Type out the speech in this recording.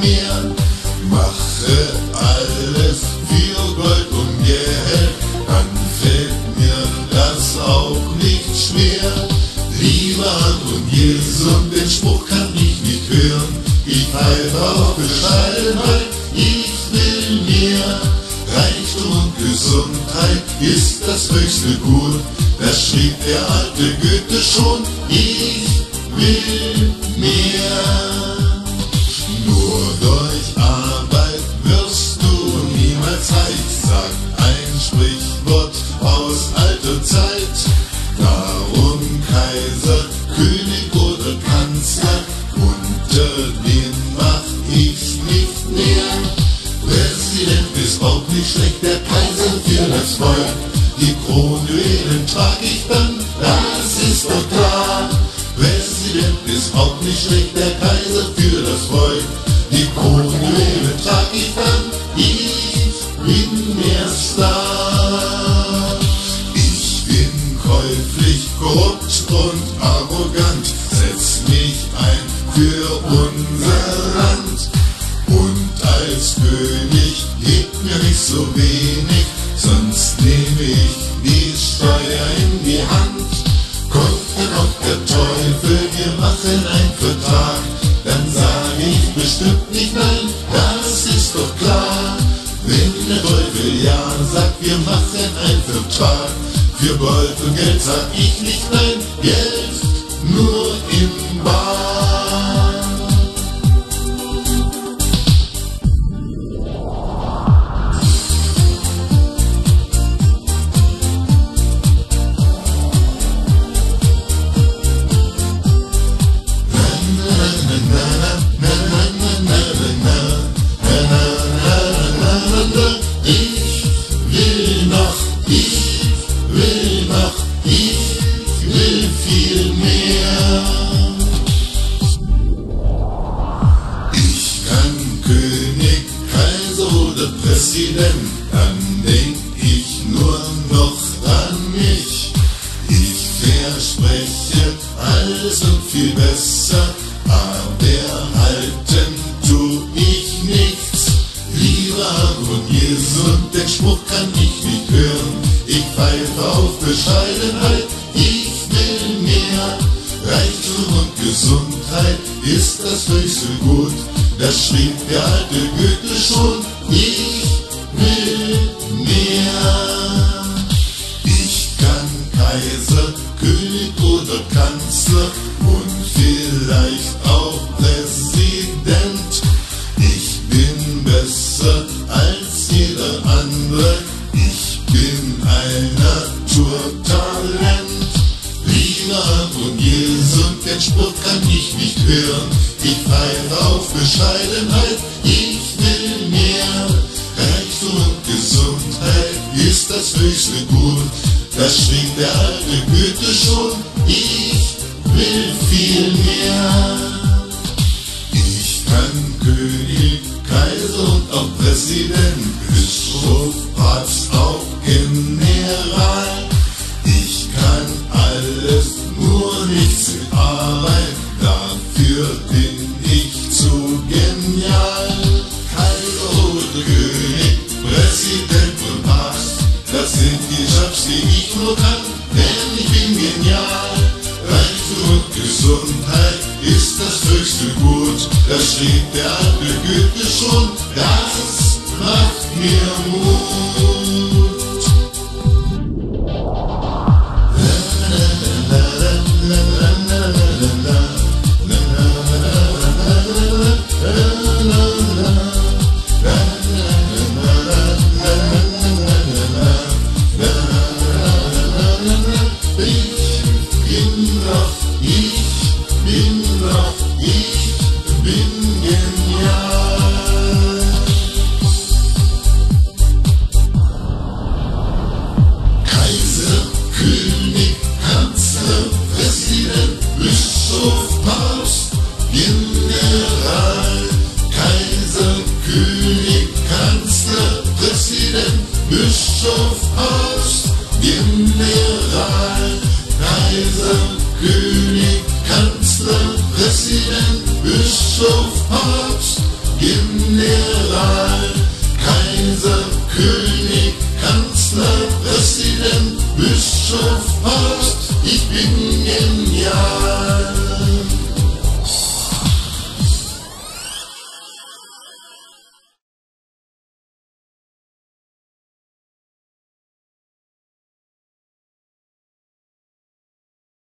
mehr. Mache alles für Gold und Geld, dann fällt mir das auch nicht schwer. Liebe Hand und Jesum, den Spruch kann ich nicht hören. Ich halte auf Bescheidenheit, ich will mehr. Reichtum und Gesundheit ist das höchste Gut, das schrieb der alte Goethe schon. Ich will mehr. Nur durch Arbeit wirst du niemals reich, sagt ein Sprichwort aus alter Zeit. Darum Kaiser, König oder Kanzler, unter den mach ich nicht mehr. Präsident ist auch nicht schlecht, der Kaiser für das Volk. Die Kronjuwelen trag ich dann, das ist doch. Präsident ist auch nicht schlecht, unser Land. Und als König gebt mir nicht so wenig, sonst nehme ich die Steuer in die Hand. Kommt dann auch der Teufel, wir machen einen Vertrag, dann sage ich bestimmt nicht nein, das ist doch klar. Wenn der Teufel ja sagt, wir machen einen Vertrag, für Gold und Geld sag ich nicht nein, Geld nur Präsident, dann denk ich nur noch an mich. Ich verspreche alles und viel besser, aber halten tu ich nichts. Lieber und gesund, den Spruch kann ich nicht hören. Ich pfeife auf Bescheidenheit, ich will mehr. Reichtum und Gesundheit ist das höchste Gut. Das schrieb der alte Goethe schon. Ich gesund, den Spruch kann ich nicht hören. Ich pfeife auf Bescheidenheit, ich will mehr. Reichtum und Gesundheit ist das höchste Gut. Das schrieb der alte Goethe schon. Ich will viel mehr. Ich kann König, Kaiser und auch Präsident, Bischof, Papst, auch General. Ich kann alles, nur nichts Arbeit, dafür bin ich zu genial. Kaiser oder König, Präsident und Papst, das sind die Jobs, die ich nur kann, denn ich bin genial. Reichtum und Gesundheit ist das höchste Gut, das schrieb der alte Goethe schon, das macht mir Mut. General. Kaiser, König, Kanzler, Präsident, Bischof, Papst, General. Kaiser, König, Kanzler, Präsident, Bischof, Papst, General. Kaiser, König, Kanzler, Präsident, Bischof, Papst, ich bin.